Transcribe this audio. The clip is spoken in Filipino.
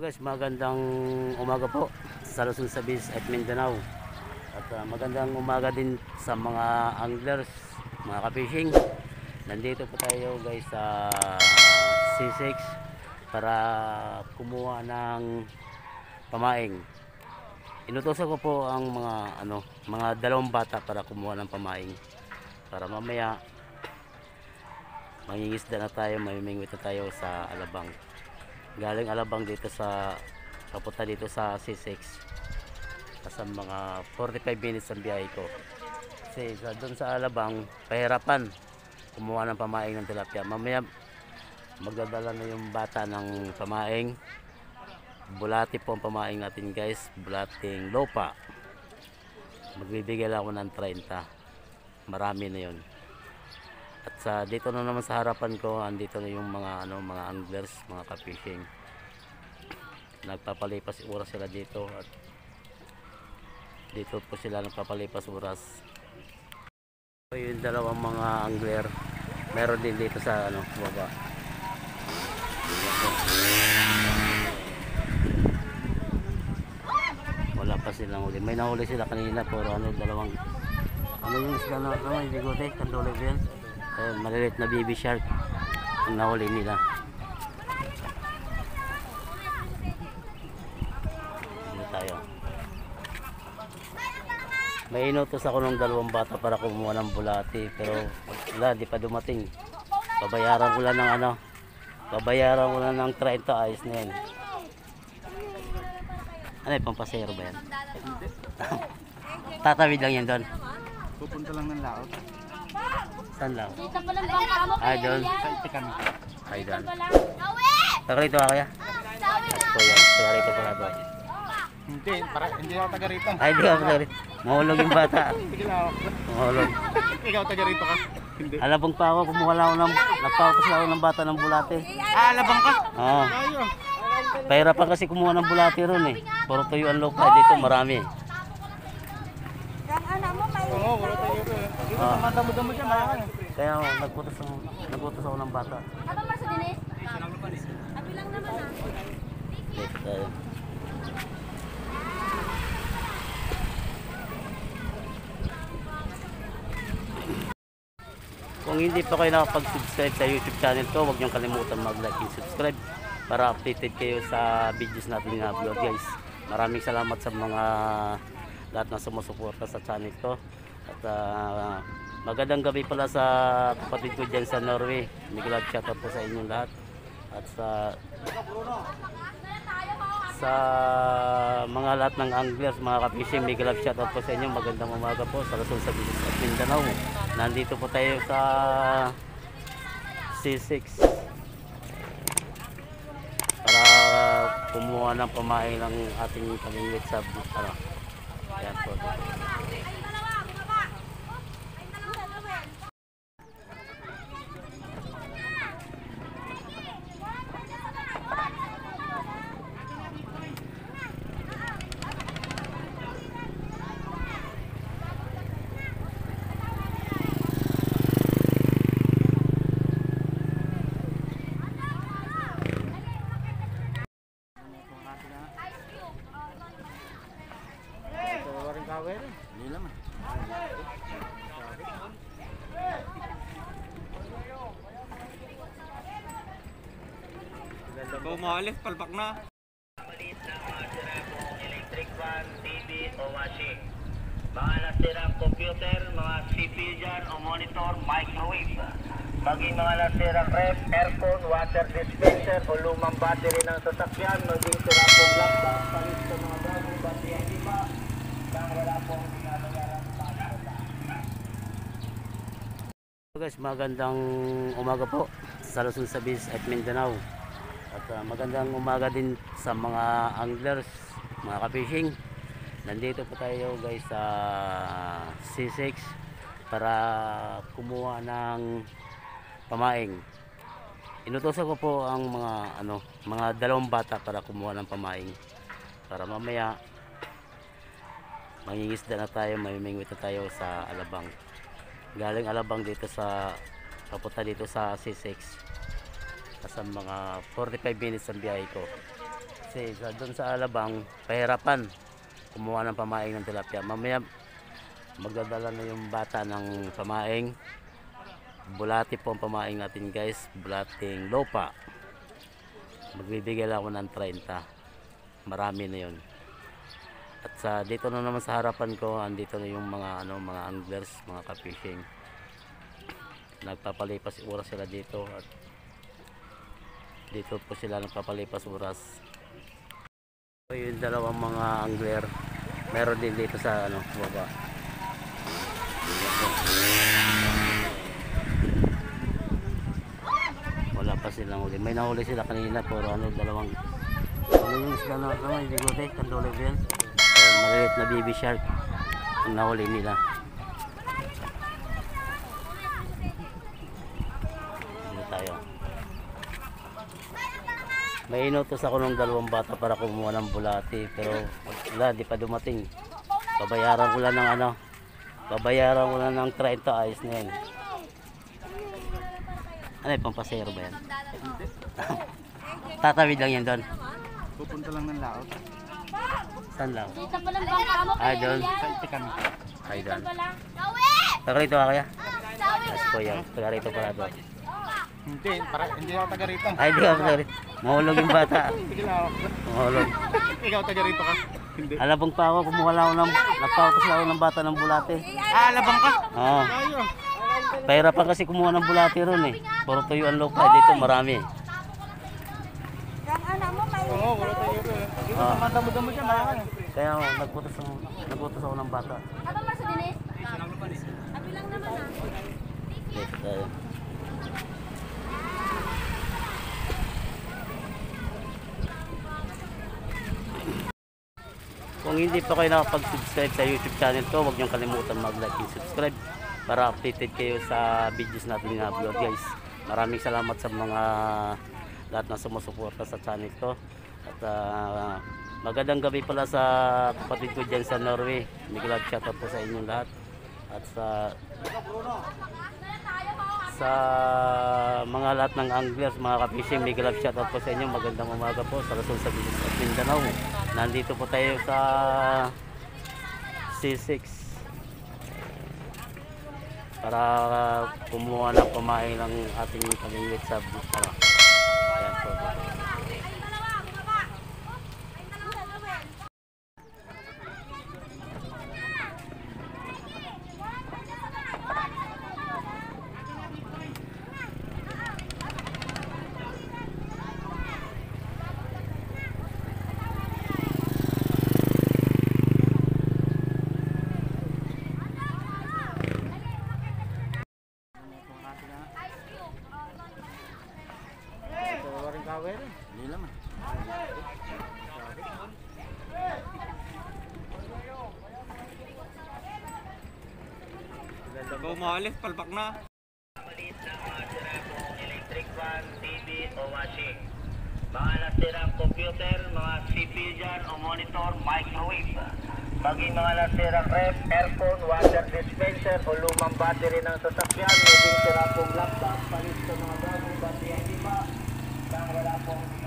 guys, magandang umaga po sa Luzon, Sabis at Mindanao. At ah, magandang umaga din sa mga anglers, mga ka-fishing. Nandito po tayo guys sa C6 para kumuha ng pamaing. Inutosan ko po ang mga ano, mga dalawang bata para kumuha ng pamaing. Para mamaya mangingisda na tayo, mamimingwit na tayo sa Alabang galing Alabang dito sa papunta dito sa C6 sa mga 45 minutes ang biyahe ko. Kasi sa, doon sa Alabang pahirapan kumuha ng pamaing ng tilapia. Mamaya magdadala na yung bata ng pamaing. Bulati po ang pamaing natin guys. Bulating lopa. Magbibigay lang ako ng 30 marami na yon at sa dito na naman sa harapan ko, andito na yung mga ano, mga anglers, mga ka-fishing. Nagpapalipas oras sila dito at dito po sila nagpapalipas oras. Yung dalawang mga angler, meron din dito sa ano, baba. Wala pa silang huli. May nahuli sila kanina pero ano, dalawang ano yung isla na yung bigote, kandole ba yan? Ayun, maliliit na baby shark ang nahuli nila. Dito tayo. May inutos ako ng dalawang bata para kumuha ng bulati pero wala, di pa dumating. Babayaran ko lang ng ano, babayaran ko lang ng 30 ayos na yan. Ano yung pampasero ba yan? Tatawid lang yan doon. Pupunta lang ng laot. Saan lang? Dito pa lang bangka mo Ay, doon. Ay, doon. Taka rito ka kaya? Na! Kuya, taga rito pala to. Hindi, para hindi ako taga rito. Ay, di ka taga rito. Mahulog yung bata. Sige lang ako. Mahulog. Ikaw taga rito ka. Hindi. Alabang pa ako, kumuha lang ako ng, nagpautos lang ako ng bata ng bulate. Ah, labang ka. Oo. Tayo. Pahirapan kasi kumuha ng bulate ron eh. Puro tuyo ang loka. Dito marami. Oo, wala tayo eh. Dito Ah. naman damo-damo dyan. Malaki. Kaya oh, nagputos, ako, nagputos ako ng bata. Ano ba sa dinis? Abi lang naman ah. Dito tayo. Kung hindi pa kayo nakapag-subscribe sa YouTube channel ko, huwag niyong kalimutan mag-like and subscribe para updated kayo sa videos natin na vlog guys. Maraming salamat sa mga lahat na sumusuporta sa channel ko. At ah, magandang gabi pala sa kapatid ko dyan sa Norway. Love shoutout po sa inyong lahat. At sa sa mga lahat ng anglers, mga ka-fishing, big love shoutout po sa inyo. Magandang umaga po sa Luzon sa Bilis at Mindanao. Nandito po tayo sa C6 para kumuha ng pamain ng ating pamingwit sa ano. Yan po. Ikaw maalis, palpak na. electric fan, TV o washing. Mga nasirang computer, mga CPU dyan o monitor, microwave. Maging mga nasirang ref, aircon, water dispenser o lumang battery ng sasakyan, maging sira pong laptop, palit sa mga bagong battery iba, nang wala pong ginagawa So guys, magandang umaga po sa Luzon, Sabis at Mindanao. At ah, magandang umaga din sa mga anglers, mga ka-fishing. Nandito po tayo guys sa C6 para kumuha ng pamaing. Inutosan ko po ang mga ano, mga dalawang bata para kumuha ng pamaing. Para mamaya mangingisda na tayo, mamimingwit na tayo sa Alabang galing Alabang dito sa papunta dito sa C6 sa mga 45 minutes ang biyahe ko Kasi sa, doon sa Alabang, pahirapan kumuha ng pamaing ng tilapia. Mamaya magdadala na yung bata ng pamaing. Bulati po ang pamaing natin guys. Bulating lopa. Magbibigay lang ako ng 30. Marami na yun. At sa dito na naman sa harapan ko, andito na yung mga ano, mga anglers, mga ka-fishing. Nagpapalipas oras sila dito at dito po sila nagpapalipas oras. So, yung dalawang mga angler, meron din dito sa ano, baba. Wala pa silang huli. May nahuli sila kanina pero ano, dalawang ano yung isda na ano, ko tayo, kandole? Ayun, maliliit na baby shark ang nahuli nila. Dito tayo. May inutos ako ng dalawang bata para kumuha ng bulati pero wala, di pa dumating. Babayaran ko lang ng ano, babayaran ko lang ng 30 ayos na yan. Ano yung pampasero ba yan? Tatawid lang yan doon. Pupunta lang ng laot. Saan lang? Dito pa lang bangka mo. Ay, doon. Ito kami. Ay, doon. Taga rito ka kaya? Yes, kuya. Taga rito pala doon. Hindi, para hindi ako taga rito. Ay, di ka taga rito. Mahulog yung bata. Sige lang ako. Mahulog. Ikaw taga rito ka. Hindi. Alabang pa ako, kumuha lang ako ng, lang ako ng bata ng bulate. Ah, labang ka. Oo. Tayo. Pahirapan kasi kumuha ng bulate ron eh. Puro tuyo ang lupa. Dito marami. Oo, wala tayo rito. Dito Ah. naman damo-damo dyan, malaki. Kaya oh, nagputos, ako, nagputos ako ng bata. Ano ba sa dinis? Abi lang naman ah. Okay, tayo. Kung hindi pa kayo nakapag-subscribe sa YouTube channel ko, huwag niyong kalimutan mag-like and subscribe para updated kayo sa videos natin na vlog guys. Maraming salamat sa mga lahat na sumusuporta sa channel ko. At ah, magandang gabi pala sa kapatid ko dyan sa Norway. Love shoutout po sa inyong lahat. At sa sa mga lahat ng anglers, mga ka-fishing, big love shoutout po sa inyo. Magandang umaga po sa Luzon, sa Visayas at Mindanao. Nandito po tayo sa C6 para kumuha ng kumain ng ating kalingit sa bukara. Ayan po. Ito, waring kawer eh. Hindi lang. Bago maalis, palpak na. Maliit na mga sira kung electric fan, TV o washing. Mga nasirang computer, mga CPU dyan o monitor, microwave. Maging mga nasirang ref, aircon, water dispenser o lumang battery ng sasakyan, maging sira pong laptop, palit sa mga bagong battery lima, nang wala pong